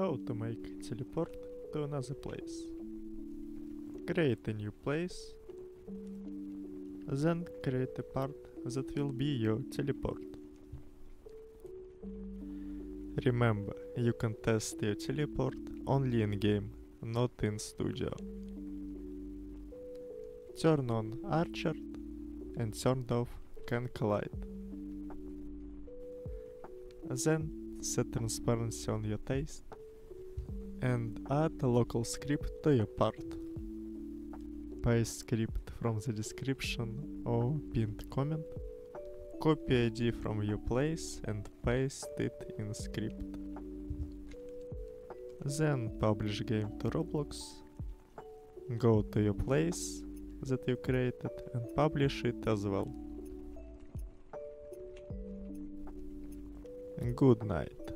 How to make teleport to another place. Create a new place, then create a part that will be your teleport. Remember, you can test your teleport only in game, not in studio. Turn on Anchored and turn off Can Collide. Then set transparency on your taste and add a local script to your part. Paste script from the description or pinned comment. Copy ID from your place and paste it in script. Then publish game to Roblox. Go to your place that you created and publish it as well. Good night.